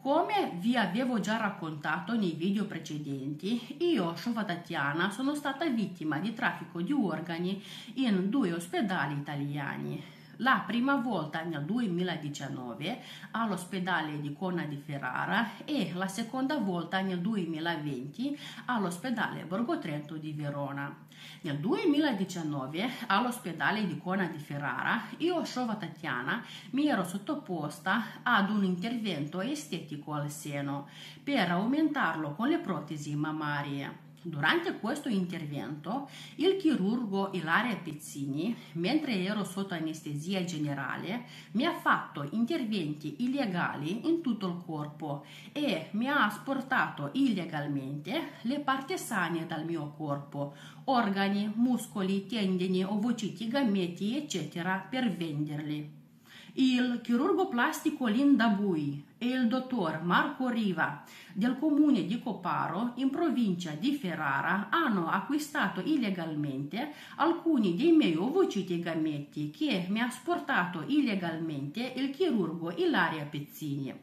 Come vi avevo già raccontato nei video precedenti, io, Shova Tatiana, sono stata vittima di traffico di organi in due ospedali italiani. La prima volta nel 2019 all'ospedale di Cona di Ferrara e la seconda volta nel 2020 all'ospedale Borgo Trento di Verona. Nel 2019 all'ospedale di Cona di Ferrara io, Shova Tatiana, mi ero sottoposta ad un intervento estetico al seno per aumentarlo con le protesi mammarie. Durante questo intervento, il chirurgo Ilaria Pezzini, mentre ero sotto anestesia generale, mi ha fatto interventi illegali in tutto il corpo e mi ha asportato illegalmente le parti sane dal mio corpo, organi, muscoli, tendini, ovociti, gametti, eccetera, per venderli. Il chirurgo plastico Linda Bui e il dottor Marco Riva del comune di Coparo in provincia di Ferrara hanno acquistato illegalmente alcuni dei miei ovociti gametti che mi ha sportato illegalmente il chirurgo Ilaria Pezzini.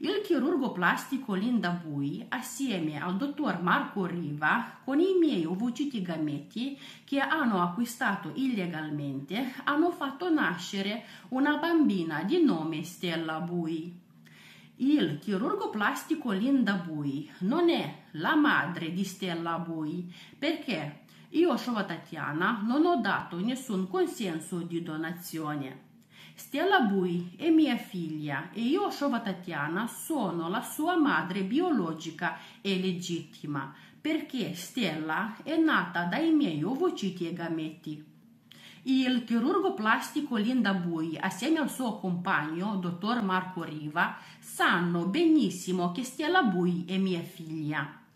Il chirurgo plastico Linda Bui, assieme al dottor Marco Riva, con i miei ovociti gametti che hanno acquistato illegalmente, hanno fatto nascere una bambina di nome Stella Bui. Il chirurgo plastico Linda Bui non è la madre di Stella Bui perché io, Shova Tatiana, non ho dato nessun consenso di donazione. Stella Bui è mia figlia e io, Shova Tatiana, sono la sua madre biologica e legittima perché Stella è nata dai miei ovociti e gametti. Il chirurgo plastico Linda Bui, assieme al suo compagno, dottor Marco Riva, sanno benissimo che Stella Bui è mia figlia.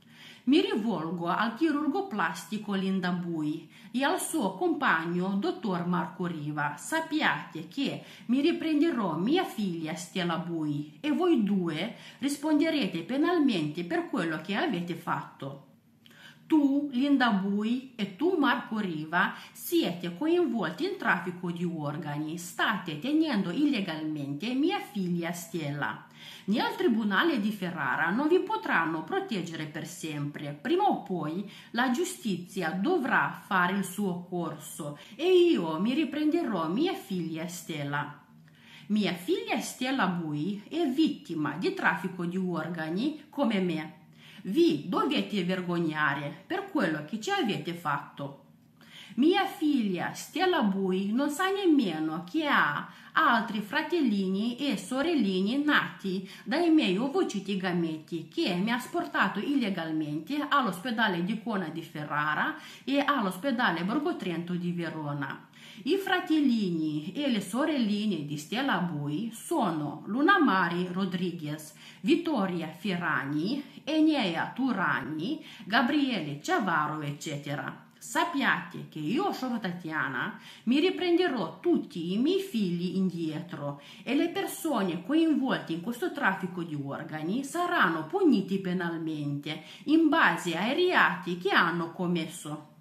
Mi rivolgo al chirurgo plastico Linda Bui e al suo compagno dottor Marco Riva. Sappiate che mi riprenderò mia figlia Stella Bui e voi due risponderete penalmente per quello che avete fatto tu, Linda Bui e tu, Marco Riva, siete coinvolti in traffico di organi, state tenendo illegalmente mia figlia Stella. Nel tribunale di Ferrara non vi potranno proteggere per sempre. Prima o poi la giustizia dovrà fare il suo corso e io mi riprenderò mia figlia Stella. Mia figlia Stella Bui è vittima di traffico di organi come me vi dovete vergognare per quello che ci avete fatto. Mia figlia Stella Bui non sa nemmeno che ha altri fratellini e sorellini nati dai miei ovociti gametti che mi ha sportato illegalmente all'ospedale di Cona di Ferrara e all'ospedale Borgo Trento di Verona. I fratellini e le sorelline di Stella Bui sono Luna Mari Rodriguez, Vittoria Ferragni, Enea Turani, Gabriele Ciavaro, eccetera. Sappiate che io, Shova Tatiana, mi riprenderò tutti i miei figli indietro e le persone coinvolte in questo traffico di organi saranno puniti penalmente in base ai reati che hanno commesso.